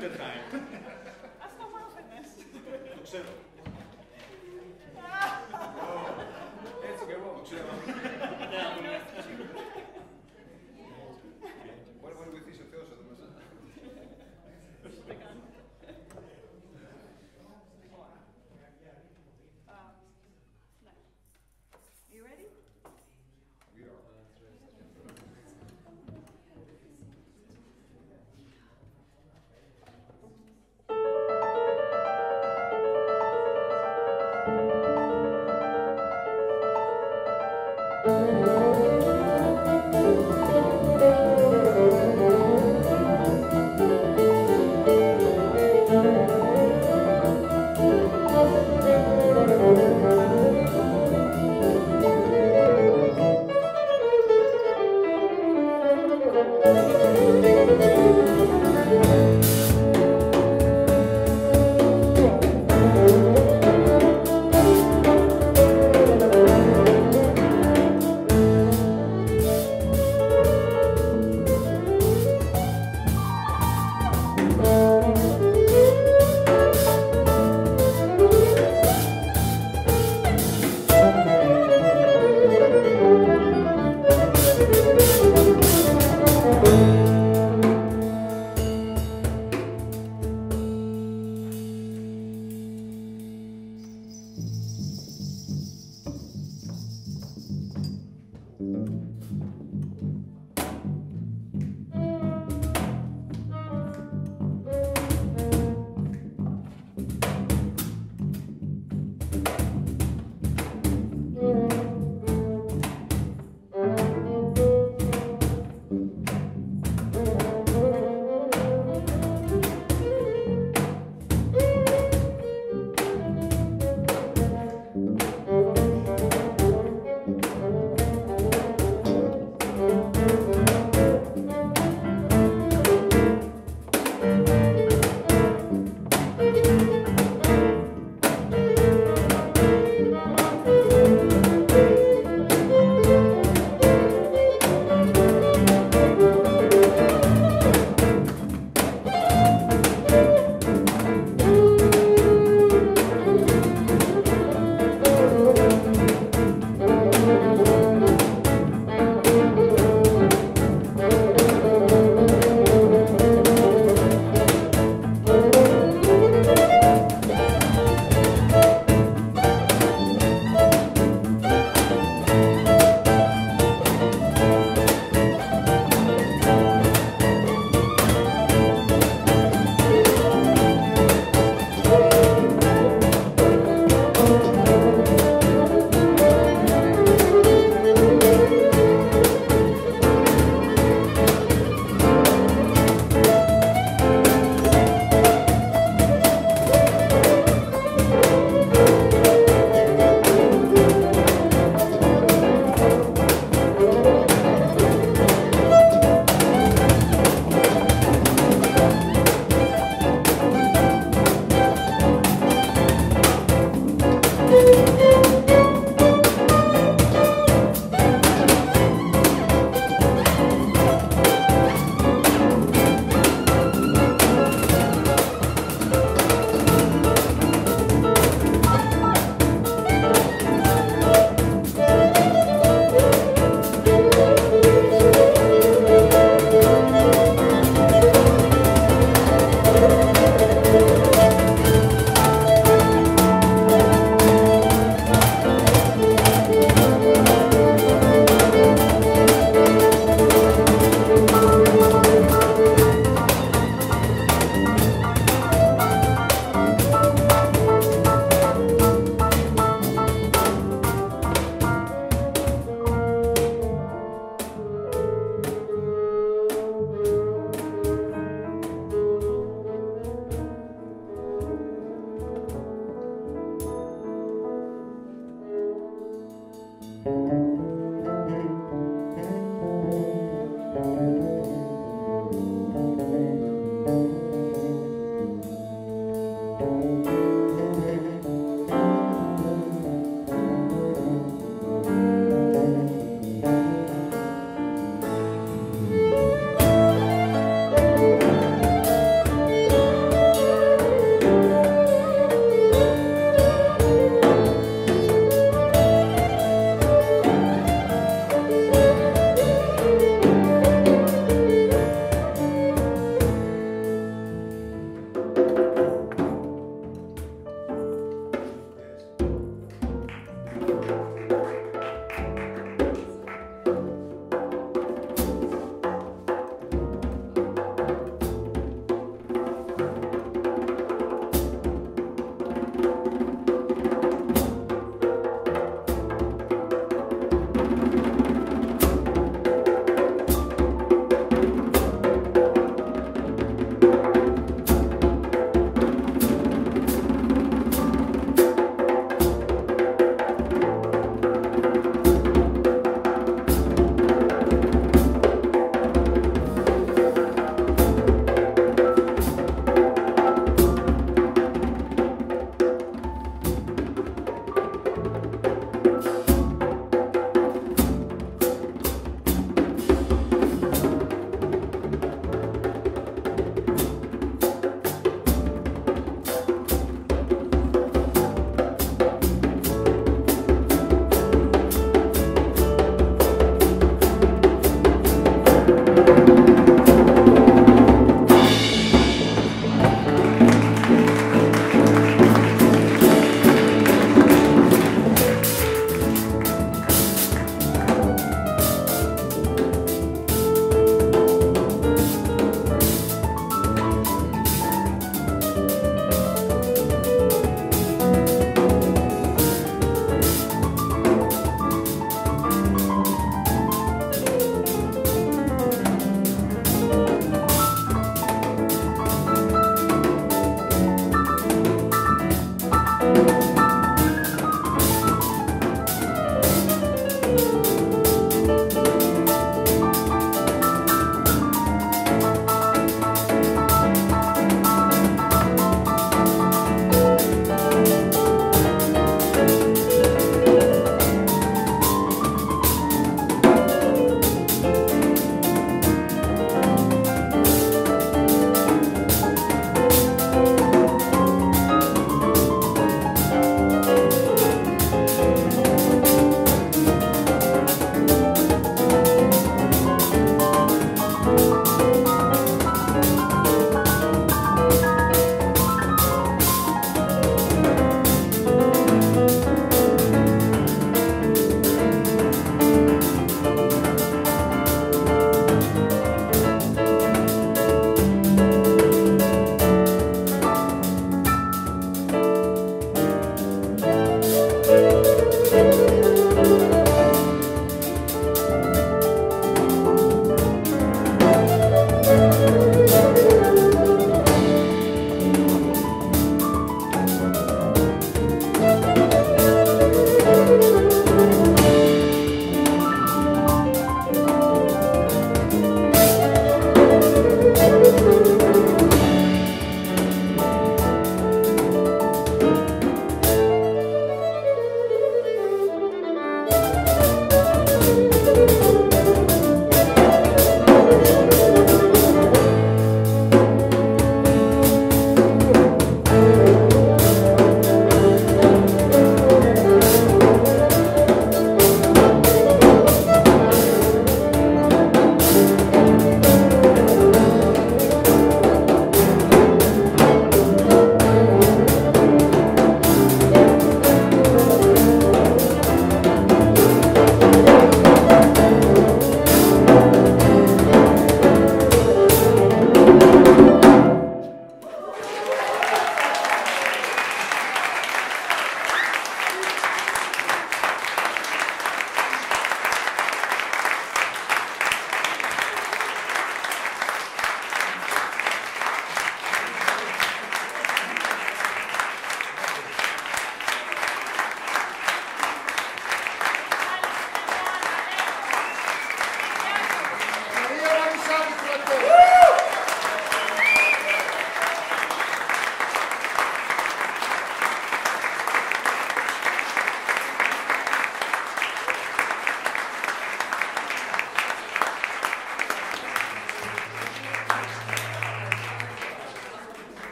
winter time. That's not finished. Tuxedo.